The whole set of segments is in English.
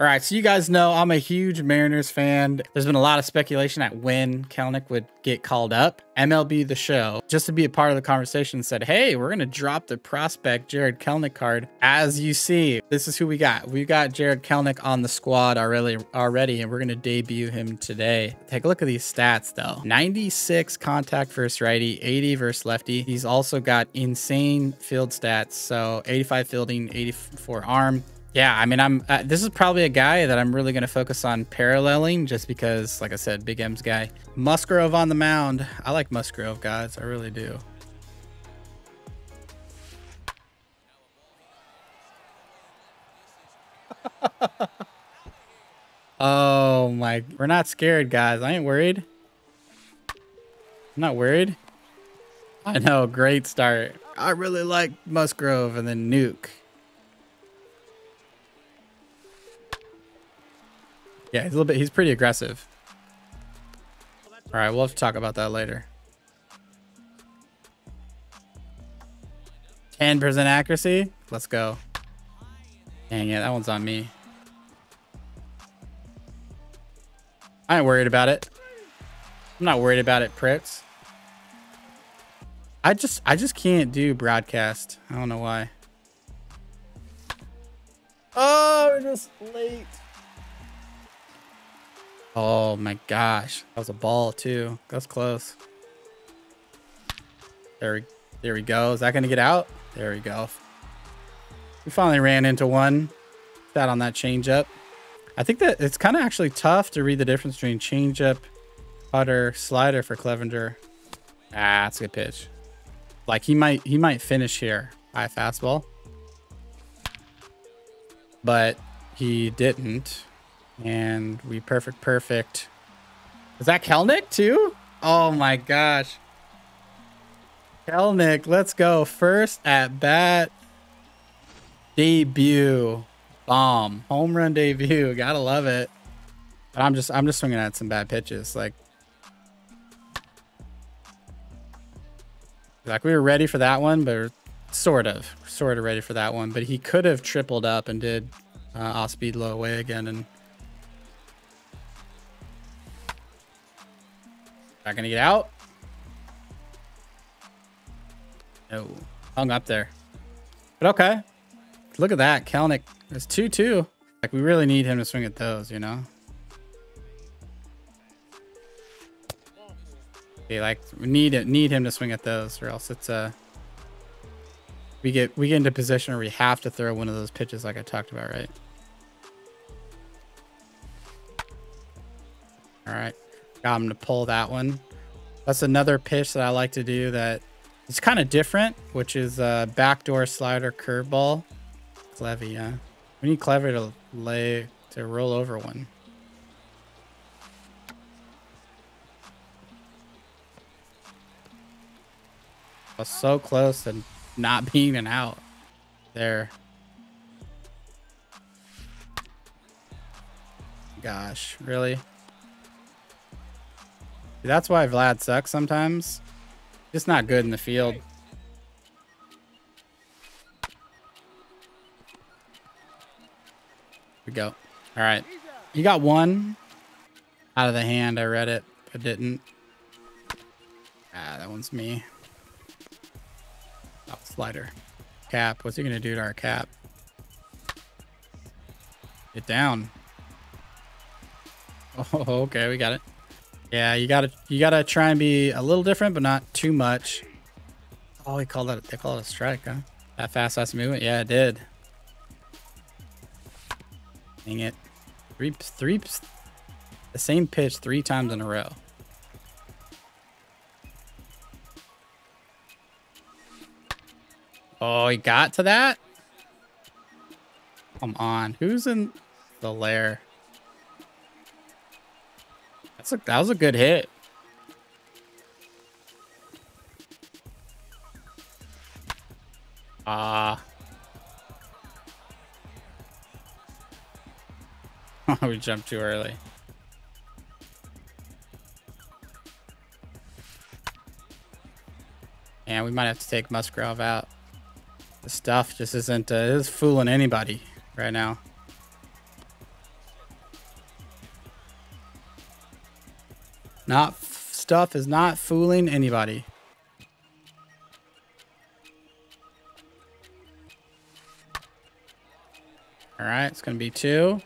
All right, so you guys know I'm a huge Mariners fan. There's been a lot of speculation at when Kelenic would get called up. MLB The Show, just to be a part of the conversation, said, hey, we're going to drop the prospect Jarred Kelenic card. As you see, this is who we got. We got Jarred Kelenic on the squad already, already and we're going to debut him today. Take a look at these stats, though. 96 contact versus righty, 80 versus lefty. He's also got insane field stats, so 85 fielding, 84 arm. Yeah, I mean, I'm. Uh, this is probably a guy that I'm really going to focus on paralleling, just because, like I said, Big M's guy. Musgrove on the mound. I like Musgrove, guys. I really do. oh my! We're not scared, guys. I ain't worried. I'm not worried. I know, great start. I really like Musgrove and then Nuke. Yeah, he's a little bit, he's pretty aggressive. All right, we'll have to talk about that later. 10% accuracy. Let's go. Dang it, that one's on me. I ain't worried about it. I'm not worried about it, pricks. I just I just can't do broadcast. I don't know why. Oh, we're just late. Oh my gosh. That was a ball too. That's close. There we, there we go. Is that going to get out? There we go. We finally ran into one. That on that changeup. I think that it's kind of actually tough to read the difference between changeup, putter, slider for Clevinger. Ah, that's a good pitch. Like he might he might finish here by fastball. But he didn't. And we perfect, perfect. Is that Kelenic too? Oh my gosh. Kelenic, let's go. First at bat. Debut. Bomb. Home run debut. Gotta love it. But I'm just I'm just swinging at some bad pitches. Like like we were ready for that one, but sort of. Sort of ready for that one. But he could have tripled up and did uh, off speed low away again and Not gonna get out. No. Hung up there. But okay. Look at that. Kelenic is 2-2. Like, we really need him to swing at those, you know? Okay, like, we need it, need him to swing at those, or else it's, uh... We get, we get into position where we have to throw one of those pitches like I talked about, right? All right. Got him to pull that one. That's another pitch that I like to do that is kind of different, which is a backdoor slider curveball. Clevy, yeah. We need Clever to lay, to roll over one. I was so close to not being an out there. Gosh, really? That's why Vlad sucks sometimes. Just not good in the field. we go. All right. You got one out of the hand. I read it, but didn't. Ah, that one's me. Oh, slider. Cap. What's he going to do to our cap? Get down. Oh, okay. We got it. Yeah, you gotta you gotta try and be a little different, but not too much. Oh, he called that they call it a strike, huh? That fast fast movement? Yeah, it did. Dang it. Three three the same pitch three times in a row. Oh, he got to that? Come on. Who's in the lair? That's a, that was a good hit. Ah. Uh, we jumped too early. And we might have to take Musgrove out. The stuff just isn't uh, is fooling anybody right now. Stuff is not fooling anybody. All right, it's going to be two.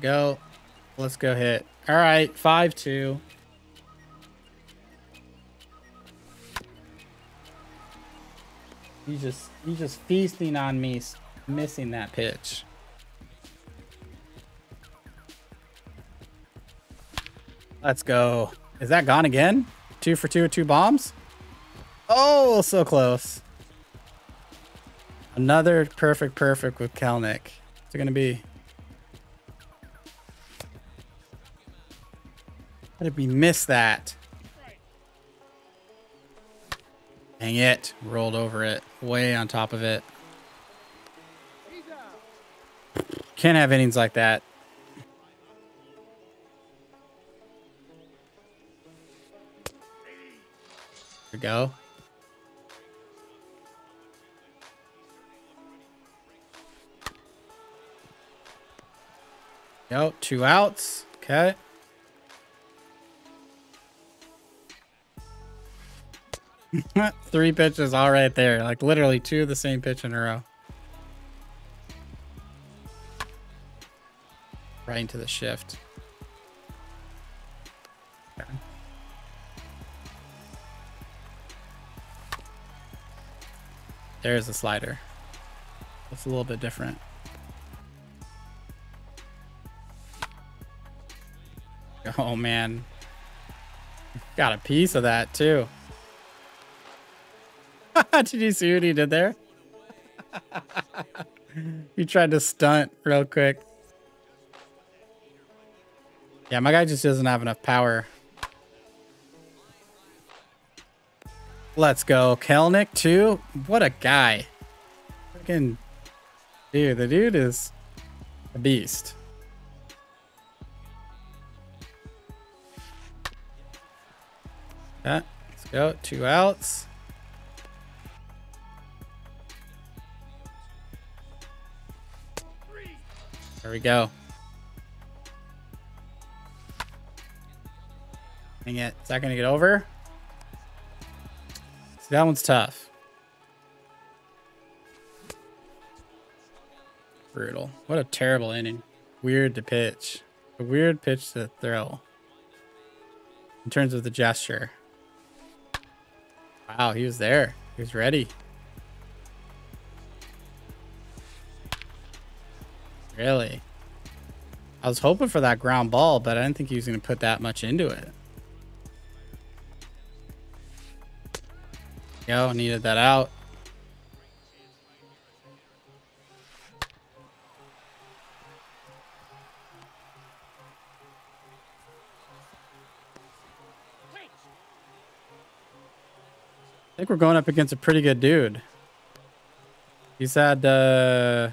Go. Let's go hit. All right, 5-2. He's just he's just feasting on me missing that pitch. Let's go. Is that gone again? Two for two, two bombs? Oh, so close. Another perfect, perfect with Kelenic. What's it going to be? How did we miss that? Dang it. Rolled over it. Way on top of it. Can't have innings like that. There we go. Yo, two outs. Okay. Three pitches all right there. Like literally two of the same pitch in a row. Right into the shift. There's the slider. It's a little bit different. Oh man. Got a piece of that too. did you see what he did there? he tried to stunt real quick. Yeah, my guy just doesn't have enough power. Let's go. Kelenic, too. What a guy. Freaking dude, the dude is a beast. Yeah, let's go. Two outs. There we go. Dang it. Is that going to get over? See, that one's tough. Brutal. What a terrible inning. Weird to pitch. A weird pitch to throw. In terms of the gesture. Wow, he was there. He was ready. Really? I was hoping for that ground ball, but I didn't think he was going to put that much into it. Yo, needed that out. I think we're going up against a pretty good dude. He's had uh,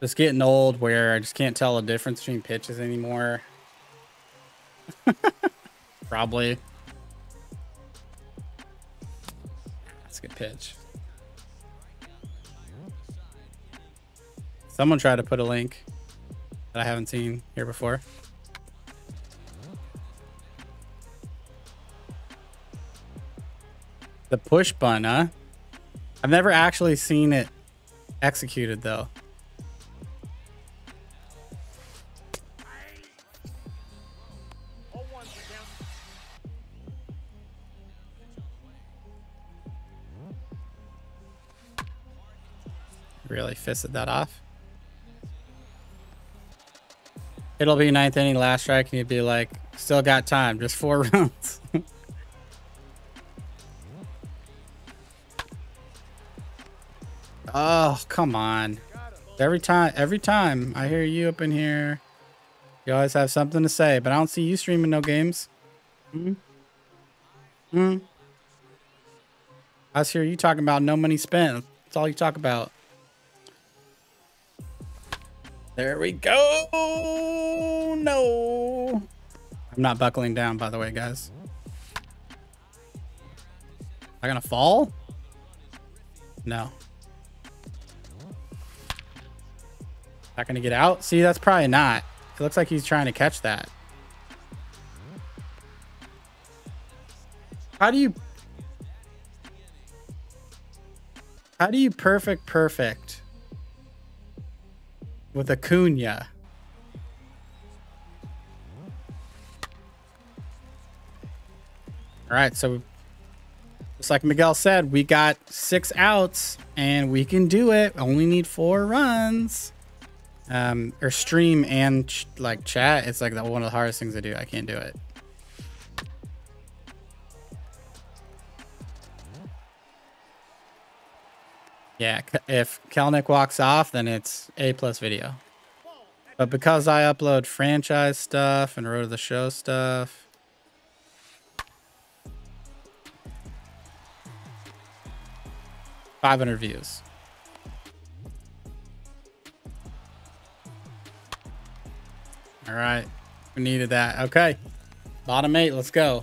Just getting old where I just can't tell the difference between pitches anymore. Probably. That's a good pitch. Someone tried to put a link that I haven't seen here before. The push button, huh? I've never actually seen it executed though. Really fisted that off. It'll be ninth inning, last strike, and you'd be like, still got time, just four rounds. oh, come on. Every time, every time I hear you up in here, you always have something to say, but I don't see you streaming no games. Hmm? Hmm? I hear you talking about no money spent. That's all you talk about. There we go. No. I'm not buckling down, by the way, guys. I gonna fall? No. Not gonna get out? See, that's probably not. It looks like he's trying to catch that. How do you... How do you perfect perfect with Acuna? All right, so just like Miguel said, we got six outs and we can do it. Only need four runs. Um, or stream and like chat. It's like the, one of the hardest things to do. I can't do it. Yeah, if Kelenic walks off, then it's A plus video. But because I upload franchise stuff and road to the show stuff, 500 views. All right. We needed that. Okay. Bottom eight. Let's go.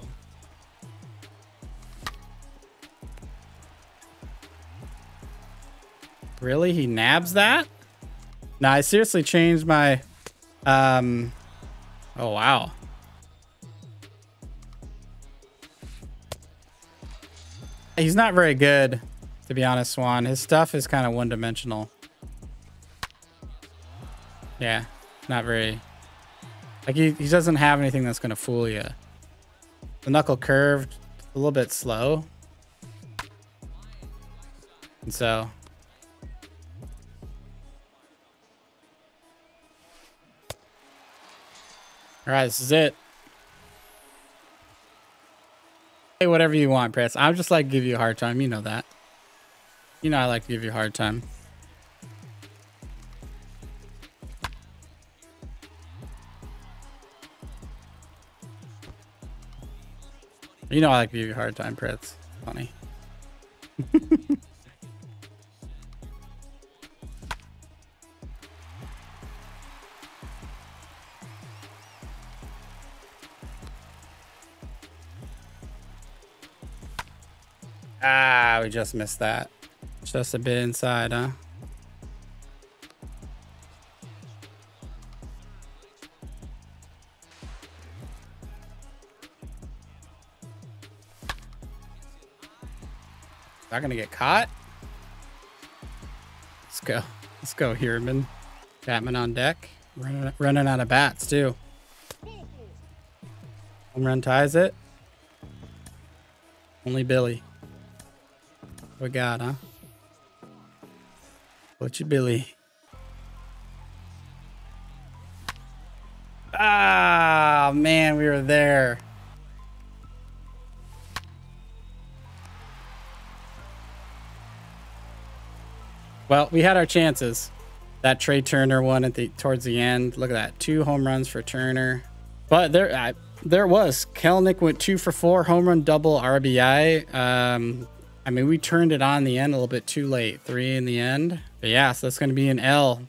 Really? He nabs that? Now I seriously changed my... Um... Oh, wow. He's not very good to be honest, Swan. His stuff is kind of one-dimensional. Yeah, not very... Like, he, he doesn't have anything that's going to fool you. The knuckle curved, a little bit slow. And so... Alright, this is it. Hey, whatever you want, Press. I'm just like give you a hard time. You know that. You know I like to give you a hard time. You know I like to give you a hard time, Pritz. Funny. ah, we just missed that. Just a bit inside, huh? Not gonna get caught. Let's go. Let's go, Hierman. Batman on deck. Running, running out of bats, too. Home run ties it. Only Billy. We got, huh? What you, Billy? Ah, man, we were there. Well, we had our chances. That Trea Turner one at the towards the end. Look at that, two home runs for Turner. But there, I, there was Kelenic went two for four, home run, double, RBI. Um, I mean, we turned it on the end a little bit too late. Three in the end. But yeah, so that's going to be an L